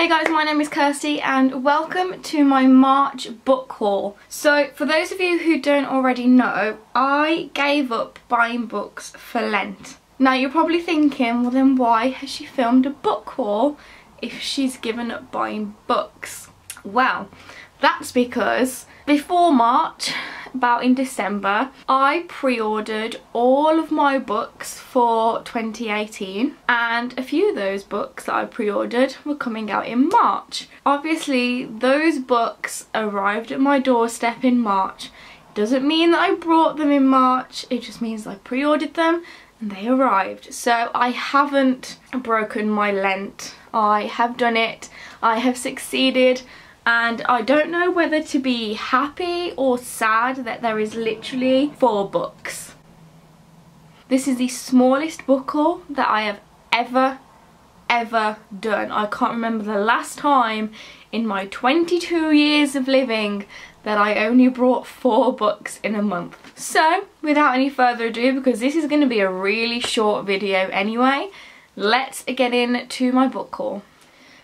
Hey guys, my name is Kirsty and welcome to my March book haul. So for those of you who don't already know, I gave up buying books for Lent. Now you're probably thinking, well then why has she filmed a book haul if she's given up buying books? Well, that's because before March, about in December, I pre-ordered all of my books for 2018 and a few of those books that I pre-ordered were coming out in March. Obviously those books arrived at my doorstep in March. Doesn't mean that I brought them in March, it just means I pre-ordered them and they arrived. So I haven't broken my Lent. I have done it. I have succeeded and I don't know whether to be happy or sad that there is literally four books. This is the smallest book haul that I have ever ever done. I can't remember the last time in my 22 years of living that I only brought four books in a month. So without any further ado because this is going to be a really short video anyway let's get into my book haul.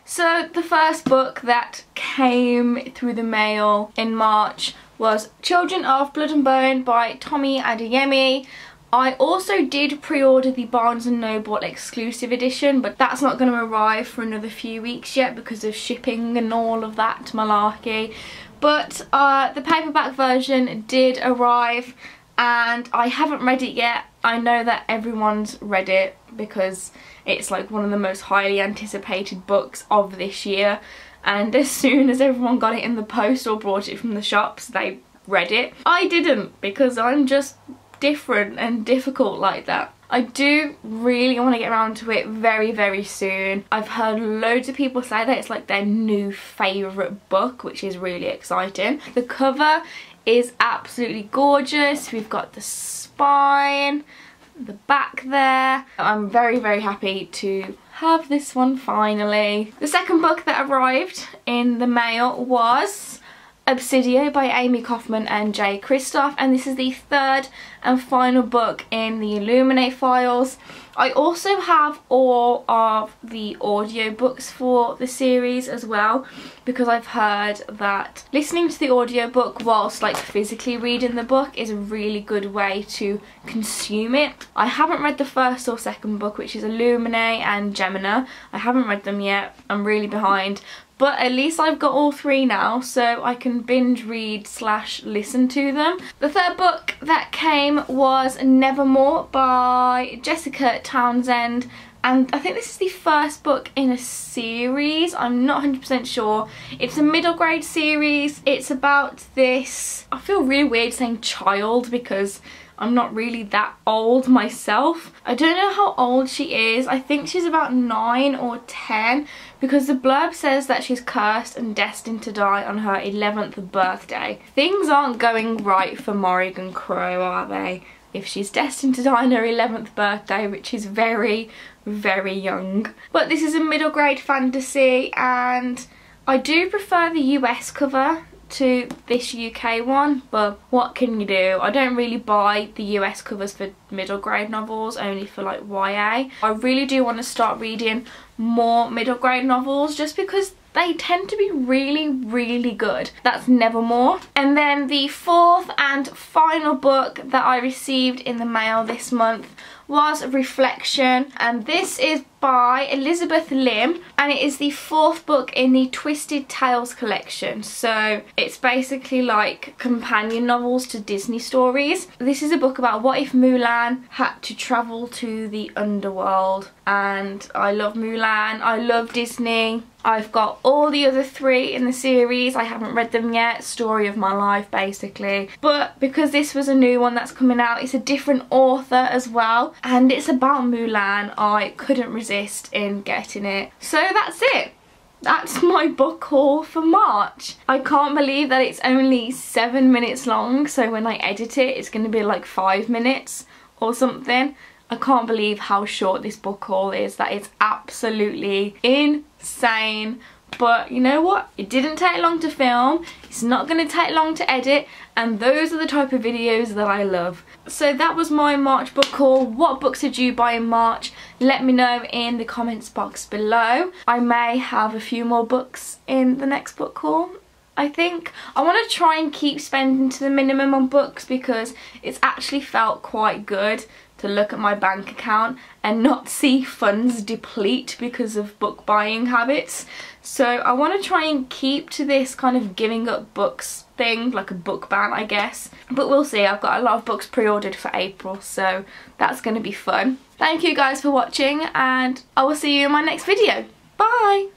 So the first book that came through the mail in March was Children of Blood and Bone by Tomi Adeyemi. I also did pre-order the Barnes & Noble exclusive edition but that's not going to arrive for another few weeks yet because of shipping and all of that to malarkey. But uh, the paperback version did arrive and I haven't read it yet. I know that everyone's read it because it's like one of the most highly anticipated books of this year and as soon as everyone got it in the post or brought it from the shops they read it. I didn't because I'm just different and difficult like that. I do really want to get around to it very very soon. I've heard loads of people say that it's like their new favourite book which is really exciting. The cover is absolutely gorgeous. We've got the spine the back there. I'm very, very happy to have this one finally. The second book that arrived in the mail was Obsidio by Amie Kaufman and Jay Kristoff and this is the third and final book in the Illuminae files. I also have all of the audiobooks for the series as well because I've heard that listening to the audiobook whilst like physically reading the book is a really good way to consume it. I haven't read the first or second book which is Illuminae and Gemina. I haven't read them yet. I'm really behind but at least I've got all three now so I can binge read slash listen to them. The third book that came was Nevermoor by Jessica Townsend. And I think this is the first book in a series. I'm not 100% sure. It's a middle grade series. It's about this I feel really weird saying child because I'm not really that old myself. I don't know how old she is. I think she's about 9 or 10 because the blurb says that she's cursed and destined to die on her 11th birthday. Things aren't going right for Morrigan Crow, are they? If she's destined to die on her 11th birthday, which is very, very young. But this is a middle grade fantasy and I do prefer the US cover to this UK one but what can you do? I don't really buy the US covers for middle grade novels only for like YA I really do want to start reading more middle grade novels just because they tend to be really really good. That's Nevermoor. And then the fourth and final book that I received in the mail this month was Reflection. And this is by Elizabeth Lim and it is the fourth book in the Twisted Tales collection. So it's basically like companion novels to Disney stories. This is a book about what if Mulan had to travel to the underworld. And I love Mulan, I love Disney. I've got all the other three in the series, I haven't read them yet, story of my life basically. But because this was a new one that's coming out, it's a different author as well and it's about Mulan, I couldn't resist in getting it. So that's it that's my book haul for March. I can't believe that it's only seven minutes long so when I edit it it's going to be like five minutes or something. I can't believe how short this book haul is. That is absolutely insane. But you know what? It didn't take long to film. It's not going to take long to edit. And those are the type of videos that I love. So that was my March book haul. What books did you buy in March? let me know in the comments box below. I may have a few more books in the next book haul I think. I want to try and keep spending to the minimum on books because it's actually felt quite good to look at my bank account and not see funds deplete because of book buying habits. So I want to try and keep to this kind of giving up books thing, like a book ban I guess. But we'll see, I've got a lot of books pre-ordered for April so that's going to be fun. Thank you guys for watching and I will see you in my next video. Bye!